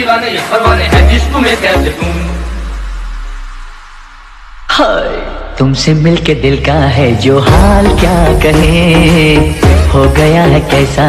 दीवाने ये परवाने हैं इश्क में कैसे तुम हाय, तुमसे मिलके दिल का है, जो हाल क्या कहे? हो गया है कैसा